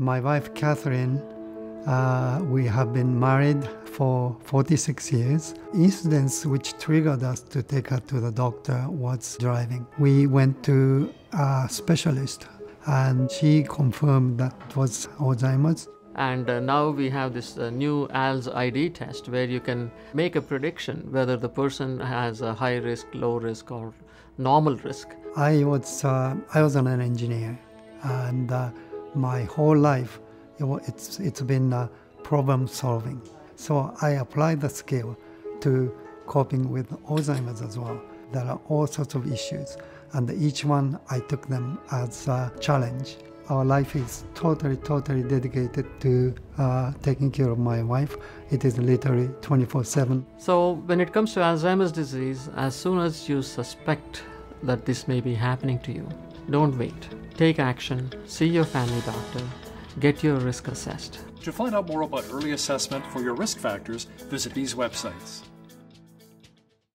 My wife Catherine, uh, we have been married for 46 years. Incidents which triggered us to take her to the doctor was driving. We went to a specialist and she confirmed that it was Alzheimer's. And uh, now we have this uh, new ALS ID test where you can make a prediction whether the person has a high risk, low risk, or normal risk. I was uh, I was an engineer, and uh, my whole life it, it's it's been uh, problem solving. So I apply the skill to coping with Alzheimer's as well. There are all sorts of issues, and each one I took them as a challenge our life is totally, totally dedicated to uh, taking care of my wife. It is literally 24 7. So, when it comes to Alzheimer's disease, as soon as you suspect that this may be happening to you, don't wait. Take action, see your family doctor, get your risk assessed. To find out more about early assessment for your risk factors, visit these websites